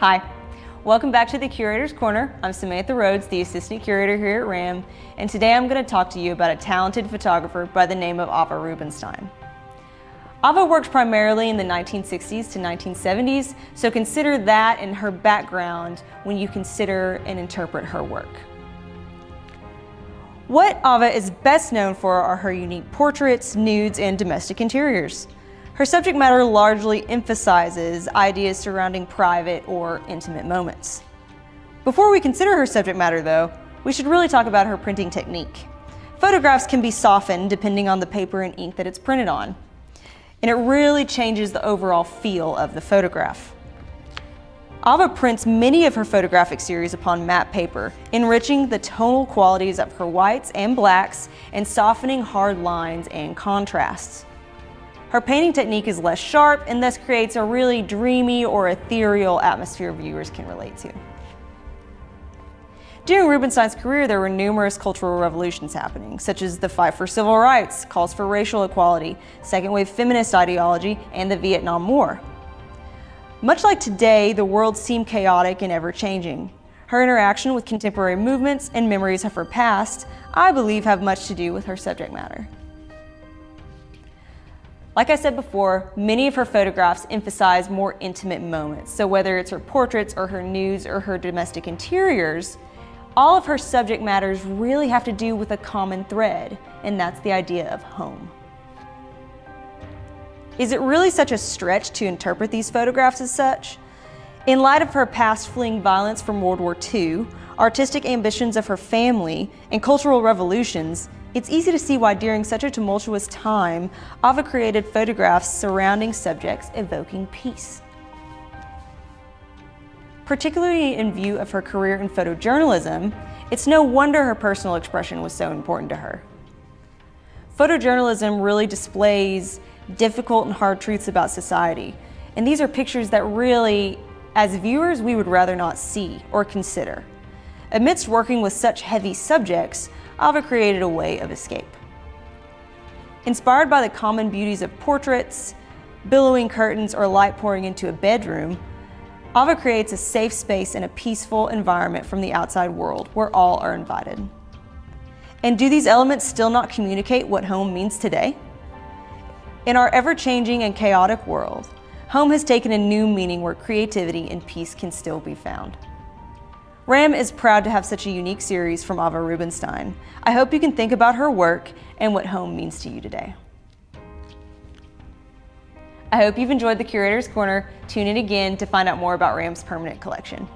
Hi, welcome back to the Curator's Corner. I'm Samantha Rhodes, the Assistant Curator here at RAM, and today I'm going to talk to you about a talented photographer by the name of Eva Rubinstein. Eva worked primarily in the 1960s to 1970s, so consider that and her background when you consider and interpret her work. What Eva is best known for are her unique portraits, nudes, and domestic interiors. Her subject matter largely emphasizes ideas surrounding private or intimate moments. Before we consider her subject matter though, we should really talk about her printing technique. Photographs can be softened depending on the paper and ink that it's printed on. And it really changes the overall feel of the photograph. Eva prints many of her photographic series upon matte paper, enriching the tonal qualities of her whites and blacks and softening hard lines and contrasts. Her painting technique is less sharp and thus creates a really dreamy or ethereal atmosphere viewers can relate to. During Rubinstein's career, there were numerous cultural revolutions happening, such as the fight for civil rights, calls for racial equality, second wave feminist ideology, and the Vietnam War. Much like today, the world seemed chaotic and ever-changing. Her interaction with contemporary movements and memories of her past, I believe, have much to do with her subject matter. Like I said before, many of her photographs emphasize more intimate moments. So whether it's her portraits or her nudes or her domestic interiors, all of her subject matters really have to do with a common thread, and that's the idea of home. Is it really such a stretch to interpret these photographs as such? In light of her past fleeing violence from World War II, artistic ambitions of her family, and cultural revolutions, it's easy to see why during such a tumultuous time, Eva created photographs surrounding subjects evoking peace. Particularly in view of her career in photojournalism, it's no wonder her personal expression was so important to her. Photojournalism really displays difficult and hard truths about society, and these are pictures that really, as viewers, we would rather not see or consider. Amidst working with such heavy subjects, Eva created a way of escape. Inspired by the common beauties of portraits, billowing curtains, or light pouring into a bedroom, Eva creates a safe space and a peaceful environment from the outside world where all are invited. And do these elements still not communicate what home means today? In our ever-changing and chaotic world, home has taken a new meaning where creativity and peace can still be found. RAM is proud to have such a unique series from Eva Rubinstein. I hope you can think about her work and what home means to you today. I hope you've enjoyed the Curator's Corner. Tune in again to find out more about RAM's permanent collection.